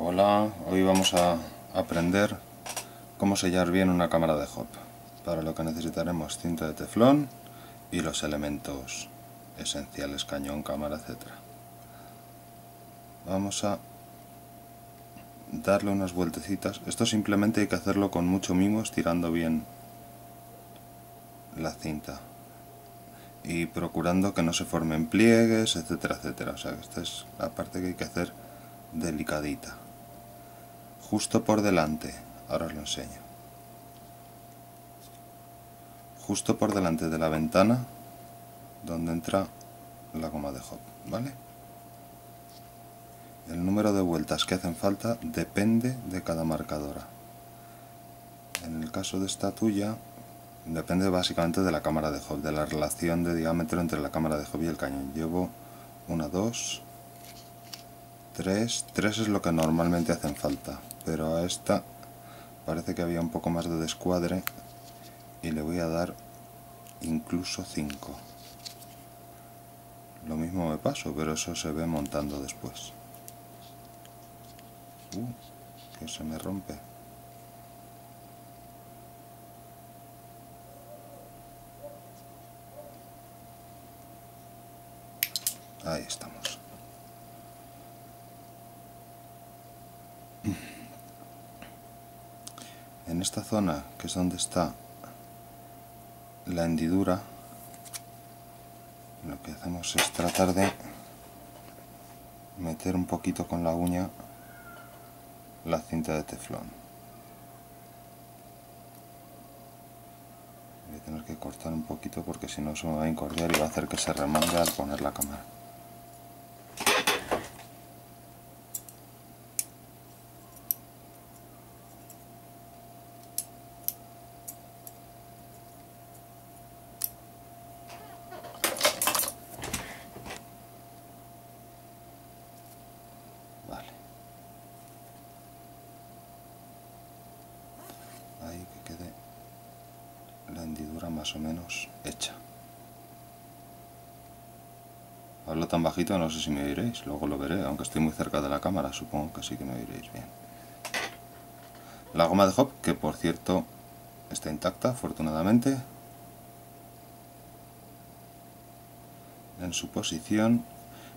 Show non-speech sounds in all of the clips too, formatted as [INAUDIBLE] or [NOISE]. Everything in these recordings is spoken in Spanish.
Hola, hoy vamos a aprender cómo sellar bien una cámara de hop, para lo que necesitaremos cinta de teflón y los elementos esenciales, cañón, cámara, etc. Vamos a darle unas vueltecitas, esto simplemente hay que hacerlo con mucho mimo, estirando bien la cinta y procurando que no se formen pliegues, etcétera, etcétera. O sea, esta es la parte que hay que hacer delicadita justo por delante, ahora os lo enseño, justo por delante de la ventana donde entra la goma de hop, ¿vale? El número de vueltas que hacen falta depende de cada marcadora. En el caso de esta tuya, depende básicamente de la cámara de hop, de la relación de diámetro entre la cámara de hop y el cañón. Llevo una, dos, tres, tres es lo que normalmente hacen falta pero a esta parece que había un poco más de descuadre y le voy a dar incluso 5 lo mismo me paso pero eso se ve montando después. Uh, que se me rompe. Ahí estamos en esta zona que es donde está la hendidura lo que hacemos es tratar de meter un poquito con la uña la cinta de teflón. Voy a tener que cortar un poquito porque si no se me va a incordiar y va a hacer que se remangue al poner la cámara que quede la hendidura más o menos hecha. Hablo tan bajito, no sé si me oiréis, luego lo veré, aunque estoy muy cerca de la cámara, supongo que sí que me oiréis bien. La goma de hop, que por cierto está intacta, afortunadamente, en su posición,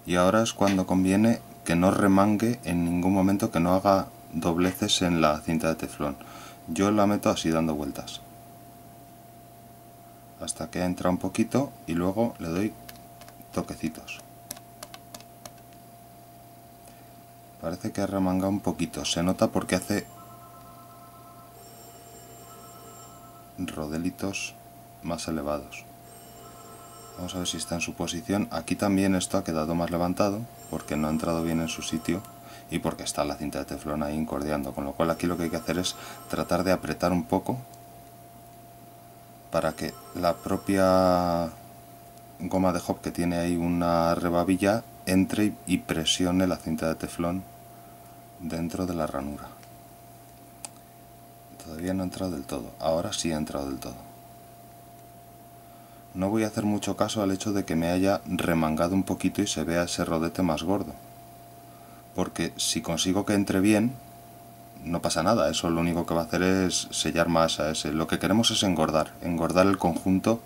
y ahora es cuando conviene que no remangue en ningún momento, que no haga dobleces en la cinta de teflón yo la meto así dando vueltas hasta que entra un poquito y luego le doy toquecitos. Parece que remanga un poquito. Se nota porque hace rodelitos más elevados. Vamos a ver si está en su posición. Aquí también esto ha quedado más levantado porque no ha entrado bien en su sitio y porque está la cinta de teflón ahí incordiando, con lo cual aquí lo que hay que hacer es tratar de apretar un poco para que la propia goma de hop que tiene ahí una rebabilla entre y presione la cinta de teflón dentro de la ranura. Todavía no ha entrado del todo, ahora sí ha entrado del todo. No voy a hacer mucho caso al hecho de que me haya remangado un poquito y se vea ese rodete más gordo porque si consigo que entre bien, no pasa nada, eso lo único que va a hacer es sellar más a ese. Lo que queremos es engordar, engordar el conjunto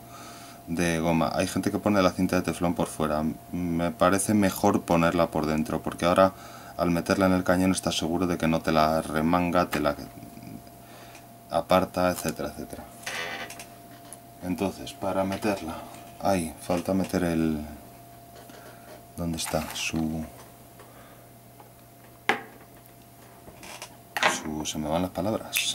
de goma. Hay gente que pone la cinta de teflón por fuera, me parece mejor ponerla por dentro, porque ahora al meterla en el cañón estás seguro de que no te la remanga, te la aparta, etcétera, etcétera. Entonces, para meterla, ahí, falta meter el... ¿Dónde está? Su se me van las palabras.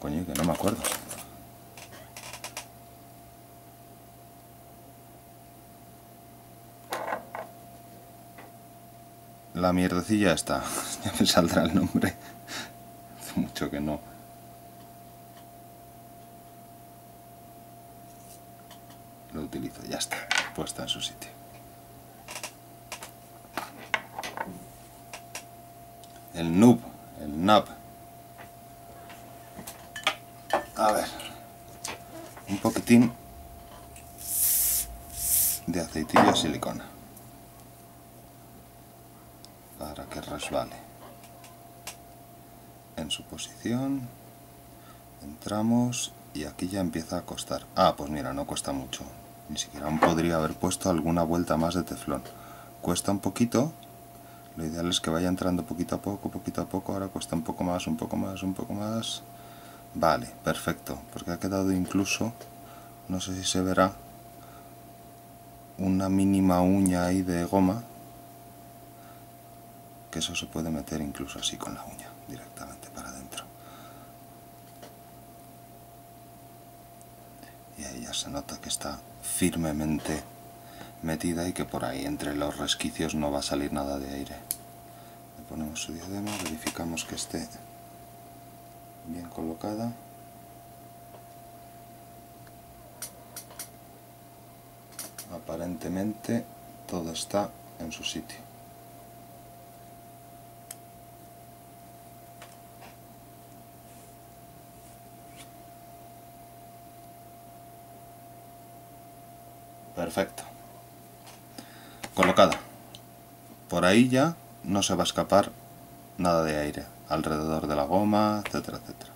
Coño, que no me acuerdo. La mierdecilla está. [LAUGHS] Ya me saldrá el nombre. Hace mucho que no. Lo utilizo, ya está. Puesta en su sitio. El nub, el nub. A ver, un poquitín de aceitillo de silicona. para que resbale. En su posición entramos y aquí ya empieza a costar. Ah pues mira no cuesta mucho. Ni siquiera podría haber puesto alguna vuelta más de teflón. Cuesta un poquito lo ideal es que vaya entrando poquito a poco, poquito a poco, ahora cuesta un poco más, un poco más, un poco más. Vale, perfecto, porque ha quedado incluso, no sé si se verá, una mínima uña ahí de goma, que eso se puede meter incluso así con la uña, directamente para adentro. Y ahí ya se nota que está firmemente metida y que por ahí entre los resquicios no va a salir nada de aire. Le ponemos su diadema, verificamos que esté bien colocada. Aparentemente todo está en su sitio. Perfecto colocada. Por ahí ya no se va a escapar nada de aire alrededor de la goma, etcétera, etcétera.